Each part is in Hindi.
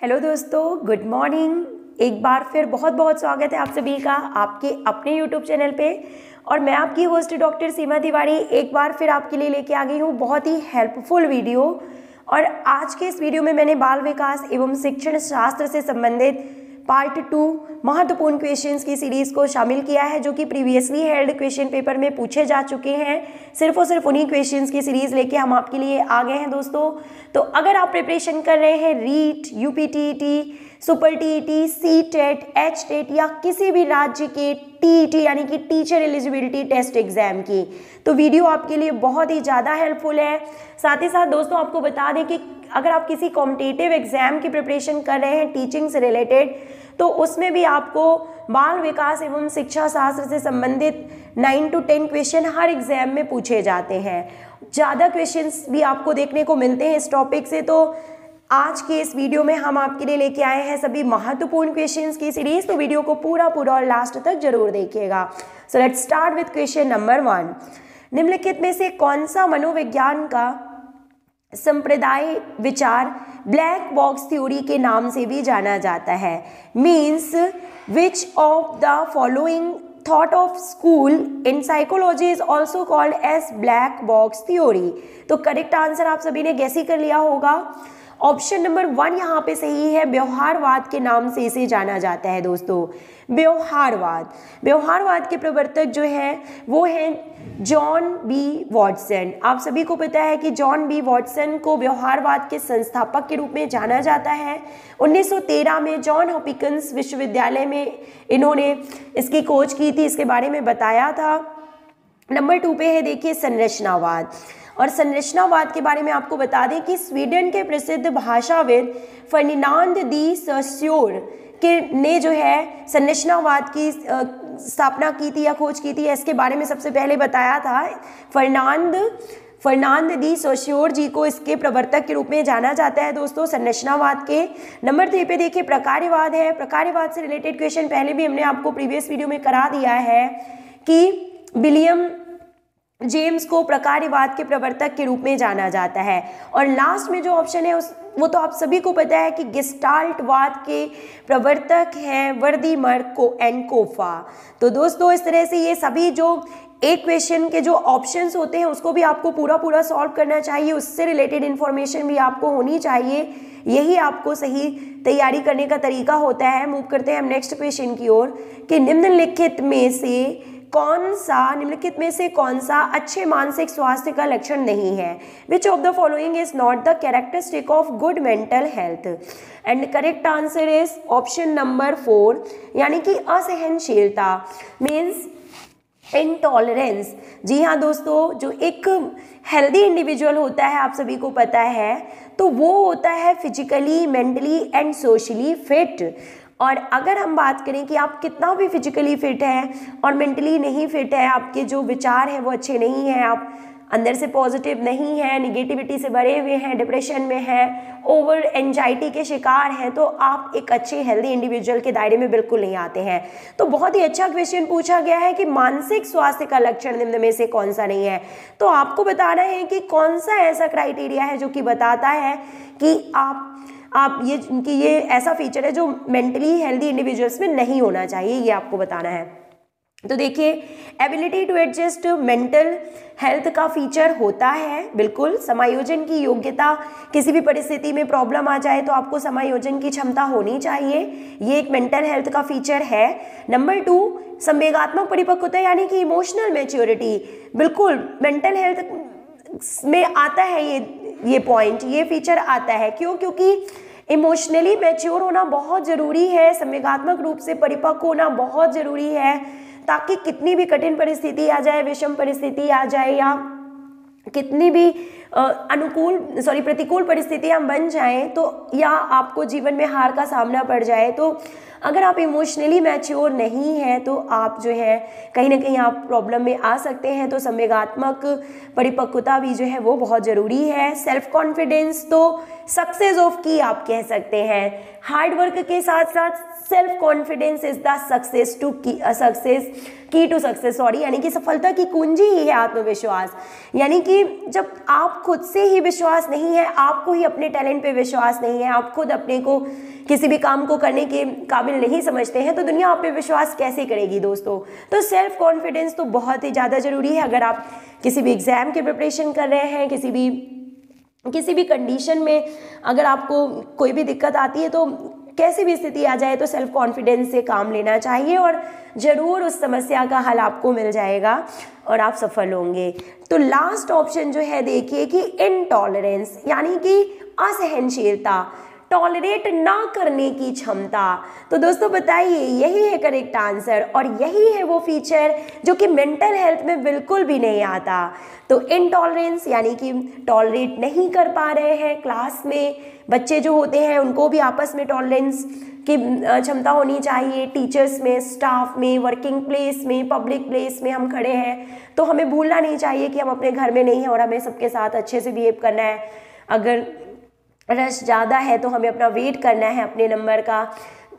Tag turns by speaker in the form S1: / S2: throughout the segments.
S1: हेलो दोस्तों, गुड मॉर्निंग। एक बार फिर बहुत बहुत स्वागत है आप सभी का आपके अपने यूट्यूब चैनल पे। और मैं आपकी होस्ट डॉक्टर सीमा तिवारी एक बार फिर आपके लिए लेके आ गई हूँ बहुत ही हेल्पफुल वीडियो और आज के इस वीडियो में मैंने बाल विकास एवं शिक्षण शास्त्र से संबंधित पार्ट टू महत्वपूर्ण क्वेश्चंस की सीरीज़ को शामिल किया है, जो कि प्रीवियसली हेल्ड क्वेश्चन पेपर में पूछे जा चुके हैं। सिर्फ़ और सिर्फ़ उन्हीं क्वेश्चंस की सीरीज़ लेके हम आपके लिए आ गए हैं दोस्तों। तो अगर आप प्रिपरेशन कर रहे हैं REET U UPTET super TET C TET H TET या किसी भी राज्य के टीईटी यानी कि टीचर एलिजिबिलिटी टेस्ट एग्ज़ाम की तो वीडियो आपके लिए बहुत ही ज़्यादा हेल्पफुल है। साथ ही साथ दोस्तों, आपको बता दें कि अगर आप किसी कॉम्पिटेटिव एग्ज़ाम की प्रिपरेशन कर रहे हैं टीचिंग से रिलेटेड तो उसमें भी आपको बाल विकास एवं शिक्षा शास्त्र से संबंधित नाइन टू टेन क्वेश्चन हर एग्ज़ाम में पूछे जाते हैं। ज़्यादा क्वेश्चंस भी आपको देखने को मिलते हैं इस टॉपिक से तो आज के इस वीडियो में हम आपके लिए लेके आए हैं सभी महत्वपूर्ण क्वेश्चंस की सीरीज़ तो वीडियो को पूरा पूरा और लास्ट तक ज़रूर देखिएगा। So let's start with question number one निम्नलिखित में से कौन सा मनोविज्ञान का संप्रदाय विचार ब्लैक बॉक्स थ्योरी के नाम से भी जाना जाता है। Means which of the following thought of school in psychology is also called as black box theory तो करेक्ट आंसर आप सभी ने गैसी कर लिया होगा। ऑप्शन नंबर वन यहाँ पे सही है, व्यवहारवाद के नाम से इसे जाना जाता है दोस्तों। व्यवहारवाद। व्यवहारवाद के प्रवर्तक जो है, वो हैं जॉन बी वॉटसन। आप सभी को पता है कि जॉन बी वॉटसन को व्यवहारवाद के संस्थापक के रूप में जाना जाता है। 1913 में जॉन हॉपिकन्स विश्वविद्यालय में इन्होंने इसकी खोज की थी, इसके बारे में बताया था। नंबर टू पे है, देखिए, संरचनावाद। और संरचनावाद के बारे में आपको बता दें कि स्वीडन के प्रसिद्ध भाषाविद फर्निनांद दी सस्योर के ने जो है संरचनावाद की स्थापना की थी या खोज की थी, इसके बारे में सबसे पहले बताया था। फर्नांद फर्नांद दी सोश्योर जी को इसके प्रवर्तक के रूप में जाना जाता है दोस्तों, संरचनावाद के। नंबर थ्री पे देखिए, प्रकार्यवाद है। प्रकार्यवाद से रिलेटेड क्वेश्चन पहले भी हमने आपको प्रीवियस वीडियो में करा दिया है कि विलियम जेम्स को प्रकार्यवाद के प्रवर्तक के रूप में जाना जाता है। और लास्ट में जो ऑप्शन है, उस, वो तो आप सभी को पता है कि गेस्टाल्टवाद के प्रवर्तक हैं वर्दी मर्क को एनकोफा। तो दोस्तों, इस तरह से ये सभी जो एक क्वेश्चन के जो ऑप्शंस होते हैं, उसको भी आपको पूरा पूरा सॉल्व करना चाहिए। उससे रिलेटेड इन्फॉर्मेशन भी आपको होनी चाहिए। यही आपको सही तैयारी करने का तरीका होता है। मूव करते हैं हम नेक्स्ट क्वेश्चन की ओर, कि निम्नलिखित में से कौन सा, निम्नलिखित में से कौन सा अच्छे मानसिक स्वास्थ्य का लक्षण नहीं है? Which of the following is not the characteristic of good mental health and correct answer is option number four यानी कि असहनशीलता मीन्स इनटॉलरेंस जी हाँ दोस्तों, जो एक हेल्दी इंडिविजुअल होता है, आप सभी को पता है तो वो होता है physically mentally and socially fit और अगर हम बात करें कि आप कितना भी फिजिकली फिट हैं और मेंटली नहीं फिट है, आपके जो विचार हैं वो अच्छे नहीं हैं, आप अंदर से पॉजिटिव नहीं है निगेटिविटी से भरे हुए हैं डिप्रेशन में हैं ओवर एंजाइटी के शिकार हैं तो आप एक अच्छे हेल्दी इंडिविजुअल के दायरे में बिल्कुल नहीं आते हैं। तो बहुत ही अच्छा क्वेश्चन पूछा गया है कि मानसिक स्वास्थ्य का लक्षण निम्न में से कौन सा नहीं है। तो आपको बताना है कि कौन सा ऐसा क्राइटेरिया है जो कि बताता है कि आप आप ये कि ये ऐसा फीचर है जो मेंटली हेल्दी इंडिविजुअल्स में नहीं होना चाहिए, ये आपको बताना है। तो देखिए ability to adjust mental health का फीचर होता है, बिल्कुल। समायोजन की योग्यता, किसी भी परिस्थिति में प्रॉब्लम आ जाए तो आपको समायोजन की क्षमता होनी चाहिए। ये एक मेंटल हेल्थ का फीचर है। नंबर टू संवेगात्मक परिपक्वता, यानी कि इमोशनल मेच्योरिटी बिल्कुल मेंटल हेल्थ में आता है ये ये पॉइंट ये फीचर आता है। क्यों? क्योंकि इमोशनली मैच्योर होना बहुत ज़रूरी है, संवेगात्मक रूप से परिपक्व होना बहुत ज़रूरी है, ताकि कितनी भी कठिन परिस्थिति आ जाए, विषम परिस्थिति आ जाए या कितनी भी अनुकूल सॉरी प्रतिकूल परिस्थितियाँ बन जाएँ तो या आपको जीवन में हार का सामना पड़ जाए तो अगर आप इमोशनली मैच्योर नहीं हैं तो आप जो है, कहीं ना कहीं आप प्रॉब्लम में आ सकते हैं तो संवेगात्मक परिपक्वता भी जो है, वो बहुत ज़रूरी है। सेल्फ कॉन्फिडेंस तो सक्सेस ऑफ़ की आप कह सकते हैं। हार्ड वर्क के साथ साथ self confidence is the success to key success key to success sorry यानी कि सफलता की कुंजी ही है आत्मविश्वास। यानी कि जब आप खुद से ही विश्वास नहीं है, आपको ही अपने टैलेंट पे विश्वास नहीं है, आप खुद अपने को किसी भी काम को करने के काबिल नहीं समझते हैं तो दुनिया आप पे विश्वास कैसे करेगी दोस्तों? तो सेल्फ कॉन्फिडेंस तो बहुत ही ज़्यादा ज़रूरी है। अगर आप किसी भी एग्ज़ाम की प्रिपरेशन कर रहे हैं, किसी भी किसी भी कंडीशन में अगर आपको कोई भी दिक्कत आती है तो कैसी भी स्थिति आ जाए तो सेल्फ कॉन्फिडेंस से काम लेना चाहिए और ज़रूर उस समस्या का हल आपको मिल जाएगा और आप सफल होंगे। तो लास्ट ऑप्शन जो है, देखिए कि इनटॉलरेंस यानी कि असहनशीलता। टॉलरेट ना करने की क्षमता। तो दोस्तों बताइए, यही है करेक्ट आंसर और यही है वो फीचर जो कि मेंटल हेल्थ में बिल्कुल भी नहीं आता। तो इनटॉलरेंस यानी कि टॉलरेट नहीं कर पा रहे हैं क्लास में। बच्चे जो होते हैं, उनको भी आपस में टॉलरेंस की क्षमता होनी चाहिए। टीचर्स में स्टाफ में वर्किंग प्लेस में पब्लिक प्लेस में हम खड़े हैं तो हमें भूलना नहीं चाहिए कि हम अपने घर में नहीं हैं और हमें सबके साथ अच्छे से बिहेव करना है। अगर रश ज़्यादा है तो हमें अपना वेट करना है अपने नंबर का।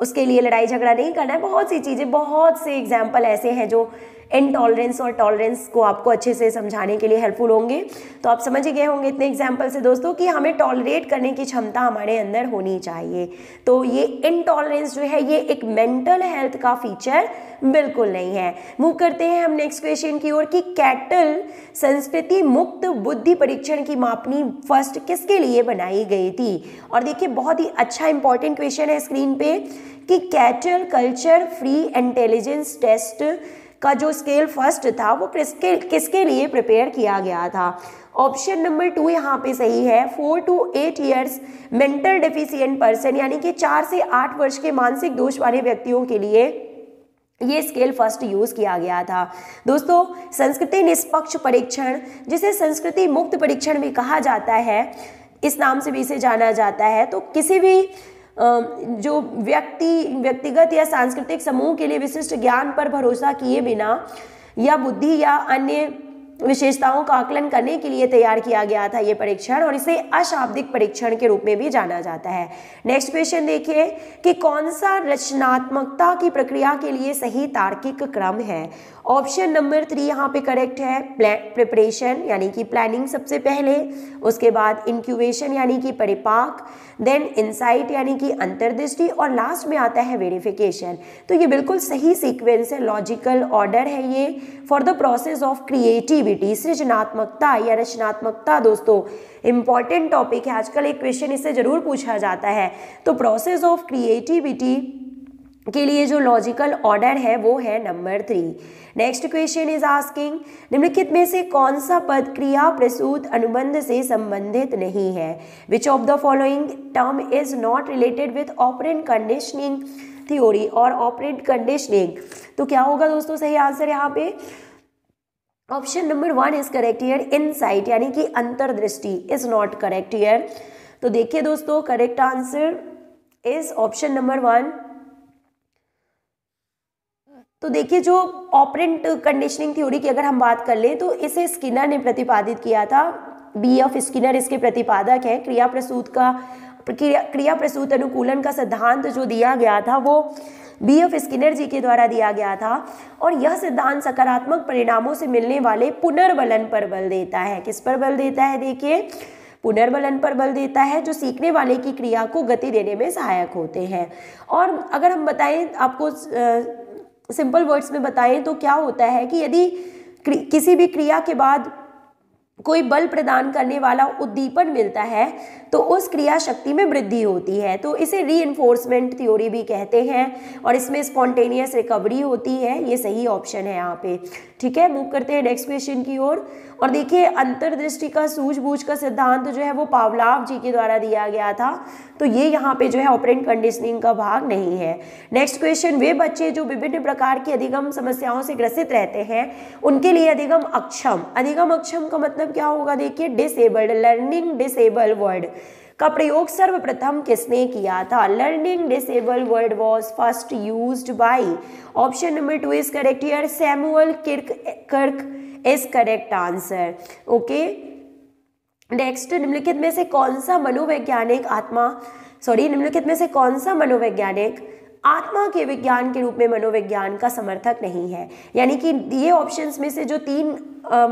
S1: उसके लिए लड़ाई झगड़ा नहीं करना है, बहुत सी चीज़ें, बहुत से एग्ज़ाम्पल ऐसे हैं जो इनटॉलरेंस और टॉलरेंस को आपको अच्छे से समझाने के लिए हेल्पफुल होंगे। तो आप समझ गए होंगे इतने एग्ज़ाम्पल से दोस्तों कि हमें टॉलरेट करने की क्षमता हमारे अंदर होनी चाहिए। तो ये इनटॉलरेंस जो है, ये एक मेंटल हेल्थ का फीचर बिल्कुल नहीं है। मूव करते हैं हम नेक्स्ट क्वेश्चन की ओर कि कैटल संस्कृति मुक्त बुद्धि परीक्षण की मापनी फ़र्स्ट किसके लिए बनाई गई थी? और देखिए, बहुत ही अच्छा इंपॉर्टेंट क्वेश्चन है स्क्रीन पे कि Cattell culture free intelligence test का जो स्केल फ़र्स्ट था, वो किसके किसके लिए प्रिपेयर किया गया था? ऑप्शन नंबर टू यहाँ पे सही है। Four to eight years mental deficient person यानी कि चार से आठ वर्ष के मानसिक दोष वाले व्यक्तियों के लिए ये स्केल फ़र्स्ट यूज़ किया गया था। दोस्तों, संस्कृति निष्पक्ष परीक्षण, जिसे संस्कृति मुक्त परीक्षण भी कहा जाता है, इस नाम से भी इसे जाना जाता है। तो किसी भी जो व्यक्ति, व्यक्तिगत या सांस्कृतिक समूह के लिए विशिष्ट ज्ञान पर भरोसा किए बिना या बुद्धि या अन्य विशेषताओं का आकलन करने के लिए तैयार किया गया था ये परीक्षण और इसे अशाब्दिक परीक्षण के रूप में भी जाना जाता है। नेक्स्ट क्वेश्चन देखिए कि कौन सा रचनात्मकता की प्रक्रिया के लिए सही तार्किक क्रम है? ऑप्शन नंबर थ्री यहाँ पे करेक्ट है। प्रिपरेशन यानी कि प्लानिंग सबसे पहले, उसके बाद इंक्यूबेशन यानी कि परिपाक देन इंसाइट यानी कि अंतर्दृष्टि, और लास्ट में आता है वेरिफिकेशन तो ये बिल्कुल सही सीक्वेंस है लॉजिकल ऑर्डर है ये। For the process of creativity सृजनात्मकता, या रचनात्मकता दोस्तों इंपॉर्टेंट टॉपिक है। आजकल एक क्वेश्चन इससे ज़रूर पूछा जाता है। तो प्रोसेस ऑफ़ क्रिएटिविटी के लिए जो लॉजिकल ऑर्डर है, वो है number three next question is asking निम्नलिखित में से कौन सा पद क्रिया प्रसूत अनुबंध से संबंधित नहीं है? Which of the following term is not related with operant conditioning theory और ऑपरेंट कंडीशनिंग तो क्या होगा दोस्तों, सही आंसर यहाँ पे? Option number one is correct here insight यानी कि अंतर्दृष्टि इज़ नॉट करेक्ट ईयर तो देखिए दोस्तों correct answer is option number one तो देखिए, जो ऑपरेंट कंडीशनिंग थ्योरी की अगर हम बात कर लें तो इसे स्किनर ने प्रतिपादित किया था। बी एफ़ स्किनर इसके प्रतिपादक है। क्रिया प्रसूत का, क्रिया क्रिया प्रसूत अनुकूलन का सिद्धांत जो दिया गया था, वो बी एफ़ स्किनर जी के द्वारा दिया गया था और यह सिद्धांत सकारात्मक परिणामों से मिलने वाले पुनर्बलन पर बल देता है। किस पर बल देता है? देखिए, पुनर्बलन पर बल देता है जो सीखने वाले की क्रिया को गति देने में सहायक होते हैं। और अगर हम बताएँ, आपको सिंपल वर्ड्स में बताएँ तो क्या होता है कि यदि किसी भी क्रिया के बाद कोई बल प्रदान करने वाला उद्दीपन मिलता है तो उस क्रिया शक्ति में वृद्धि होती है। तो इसे री थ्योरी भी कहते हैं और इसमें स्पॉन्टेनियस रिकवरी होती है। ये सही ऑप्शन है यहाँ पे। ठीक है मूव करते हैं नेक्स्ट क्वेश्चन की ओर। और देखिए, अंतर्दृष्टि का, सूझबूझ का सिद्धांत जो है वो पावलाव जी के द्वारा दिया गया था। तो ये यहाँ पे जो है ऑपरेंट कंडीशनिंग का भाग नहीं है। नेक्स्ट क्वेश्चन वे बच्चे जो विभिन्न प्रकार की अधिगम समस्याओं से ग्रसित रहते हैं, उनके लिए अधिगम अक्षम। अधिगम अक्षम का मतलब क्या होगा? देखिए डिसेबल्ड लर्निंग डिसेबल वर्ड का प्रयोग सर्वप्रथम किसने किया था? Learning disable word was first use by option number two is correct here Samuel Kirk Kirk is correct answer okay next निम्नलिखित में से कौन सा मनोवैज्ञानिक आत्मा सॉरी निम्नलिखित में से कौन सा मनोवैज्ञानिक आत्मा के विज्ञान के रूप में मनोविज्ञान का समर्थक नहीं है। यानी कि ये ऑप्शंस में से जो तीन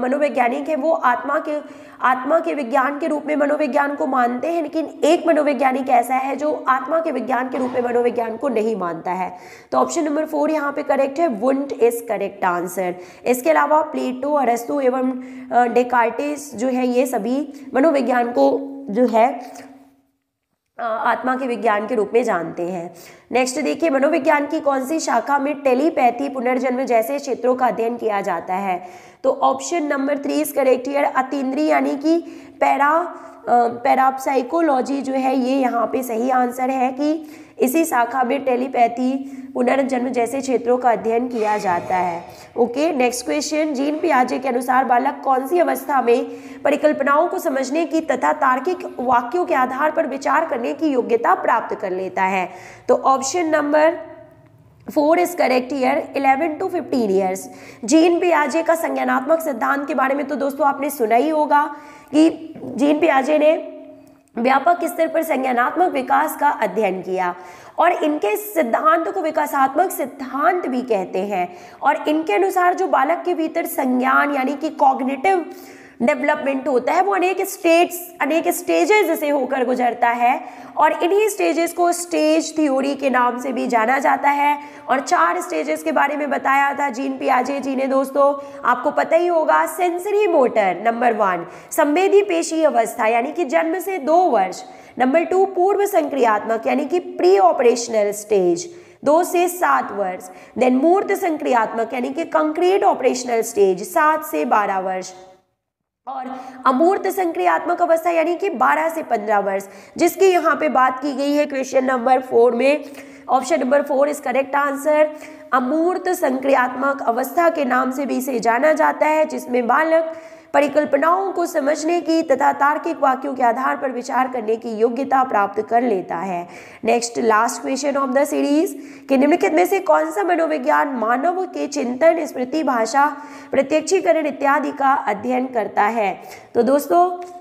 S1: मनोवैज्ञानिक हैं, वो आत्मा के आत्मा के विज्ञान के रूप में मनोविज्ञान को मानते हैं, लेकिन एक मनोवैज्ञानिक ऐसा है जो आत्मा के विज्ञान के रूप में मनोविज्ञान को नहीं मानता है। तो ऑप्शन नंबर फोर यहाँ पे करेक्ट है वुंट इज़ करेक्ट आंसर इसके अलावा प्लेटो, अरस्तु एवं डेकार्टिस जो है, ये सभी मनोविज्ञान को जो है आत्मा के विज्ञान के रूप में जानते हैं। नेक्स्ट देखिए, मनोविज्ञान की कौन सी शाखा में टेलीपैथी, पुनर्जन्म जैसे क्षेत्रों का अध्ययन किया जाता है? तो option number three is correct here अतीन्द्री यानी कि पैरा पैरापसाइकोलॉजी जो है, ये यहाँ पे सही आंसर है कि इसी शाखा में टेलीपैथी पुनर्जन्म जैसे क्षेत्रों का अध्ययन किया जाता है। ओके नेक्स्ट क्वेश्चन जीन पियाजे के अनुसार बालक कौन सी अवस्था में परिकल्पनाओं को समझने की तथा तार्किक वाक्यों के आधार पर विचार करने की योग्यता प्राप्त कर लेता है। तो option number four is correct here eleven to fifteen years Jean पियाजे का संज्ञानात्मक सिद्धांत के बारे में तो दोस्तों आपने सुना ही होगा कि जीन पियाजे ने व्यापक स्तर पर संज्ञानात्मक विकास का अध्ययन किया। और इनके सिद्धांत को विकासात्मक सिद्धांत भी कहते हैं। और इनके अनुसार जो बालक के भीतर संज्ञान, यानी कि कॉग्निटिव डेवलपमेंट होता है, वो अनेक स्टेट्स अनेक स्टेजेस से होकर गुजरता है और इन्हीं स्टेजेस को स्टेज थ्योरी के नाम से भी जाना जाता है और चार स्टेजेस के बारे में बताया था जीन पियाजे जी ने दोस्तों। आपको पता ही होगा सेंसरी मोटर नंबर वन संवेदी पेशी अवस्था, यानी कि जन्म से दो वर्ष। नंबर टू पूर्व संक्रियात्मक, यानी कि प्री ऑपरेशनल स्टेज दो से सात वर्ष। देन मूर्त संक्रियात्मक, यानी कि कंक्रीट ऑपरेशनल स्टेज सात से बारह वर्ष। और अमूर्त संक्रियात्मक अवस्था यानी कि 12 से 15 वर्ष, जिसकी यहाँ पे बात की गई है क्वेश्चन नंबर फोर में। Option number four is correct answer अमूर्त संक्रियात्मक अवस्था के नाम से भी इसे जाना जाता है, जिसमें बालक परिकल्पनाओं को समझने की तथा तार्किक वाक्यों के आधार पर विचार करने की योग्यता प्राप्त कर लेता है। Next last question of the series कि निम्नलिखित में से कौन सा मनोविज्ञान मानव के चिंतन, स्मृति, भाषा, प्रत्यक्षीकरण इत्यादि का अध्ययन करता है? तो दोस्तों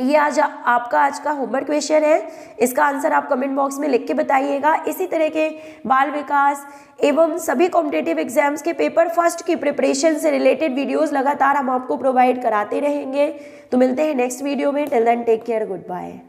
S1: ये आज आपका आज का होमवर्क क्वेश्चन है। इसका आंसर आप कमेंट बॉक्स में लिख के बताइएगा। इसी तरह के बाल विकास एवं सभी कॉम्पिटेटिव एग्ज़ाम्स के पेपर फ़र्स्ट की प्रिपरेशन से रिलेटेड वीडियोस लगातार हम आपको प्रोवाइड कराते रहेंगे। तो मिलते हैं नेक्स्ट वीडियो में। Till then take care good bye